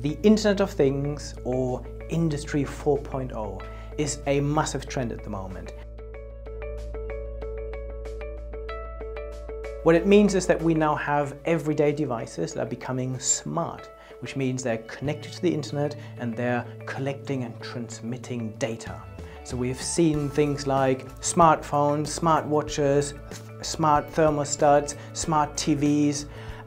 The Internet of Things or Industry 4.0 is a massive trend at the moment. What it means is that we now have everyday devices that are becoming smart, which means they're connected to the internet and they're collecting and transmitting data. So we've seen things like smartphones, smart watches, smart thermostats, smart TVs,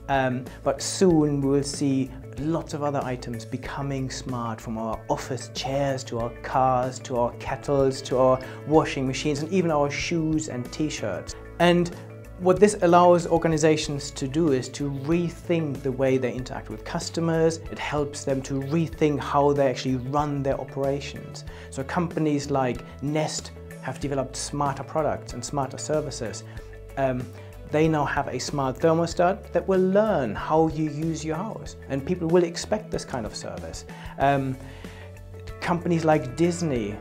um, but soon we'll see lots of other items becoming smart from our office chairs to our cars to our kettles to our washing machines and even our shoes and t-shirts. And what this allows organizations to do is to rethink the way they interact with customers. It helps them to rethink how they actually run their operations. So companies like Nest have developed smarter products and smarter services. Um, they now have a smart thermostat that will learn how you use your house and people will expect this kind of service. Um, companies like Disney,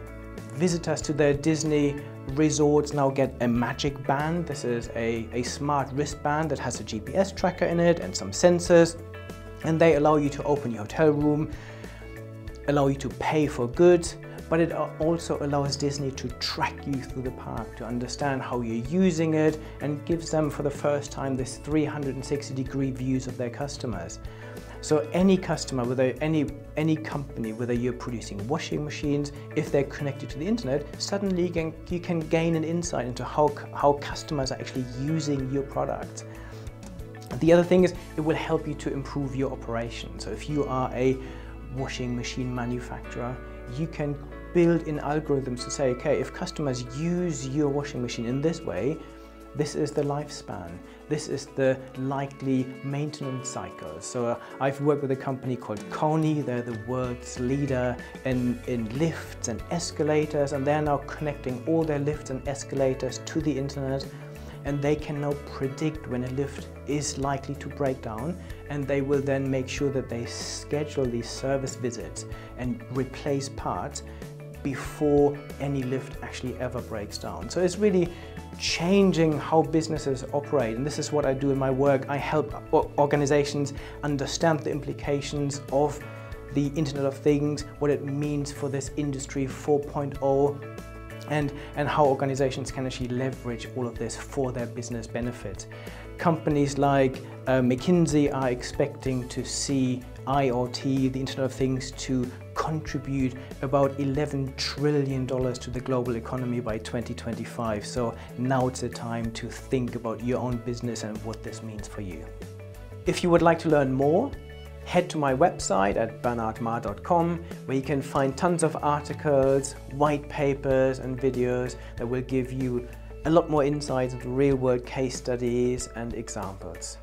visitors to their Disney Resorts now get a magic band. This is a, a smart wristband that has a GPS tracker in it and some sensors. And they allow you to open your hotel room, allow you to pay for goods, but it also allows Disney to track you through the park, to understand how you're using it, and gives them for the first time this 360 degree views of their customers. So any customer, whether any, any company, whether you're producing washing machines, if they're connected to the internet, suddenly you can, you can gain an insight into how, how customers are actually using your product. The other thing is it will help you to improve your operation. So if you are a washing machine manufacturer, you can build in algorithms to say, okay, if customers use your washing machine in this way, this is the lifespan. This is the likely maintenance cycle. So uh, I've worked with a company called Kone. They're the world's leader in, in lifts and escalators, and they're now connecting all their lifts and escalators to the internet. And they can now predict when a lift is likely to break down, and they will then make sure that they schedule these service visits and replace parts before any lift actually ever breaks down. So it's really changing how businesses operate. And this is what I do in my work. I help organizations understand the implications of the Internet of Things, what it means for this industry 4.0 and, and how organizations can actually leverage all of this for their business benefit. Companies like uh, McKinsey are expecting to see IoT, the Internet of Things, to contribute about $11 trillion to the global economy by 2025. So now it's the time to think about your own business and what this means for you. If you would like to learn more, head to my website at bernardmarr.com where you can find tons of articles, white papers and videos that will give you a lot more insights into real world case studies and examples.